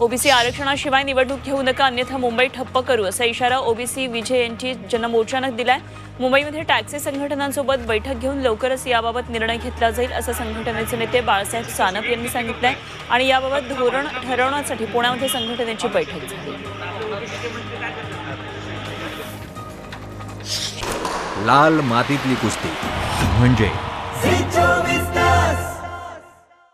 OBC आरक्षणाशिवाय निवडणूक घेऊ नका अन्यथा मुंबई ठप्प करू असा इशारा ओबीसी विजयंती जनमोर्चानं दिलाय. मुंबईमध्ये टॅक्सी संघटनांसोबत बैठक घेऊन लवकरच याबाबत निर्णय घेतला जाईल असं संघटनेचे नेते बाळासाहेब सानप यांनी सांगितलंय. आणि याबाबत धोरण ठरवण्यासाठी पुण्यामध्ये संघटनेची बैठक झाली. लाल मातीतली कुस्ती. म्हणजे?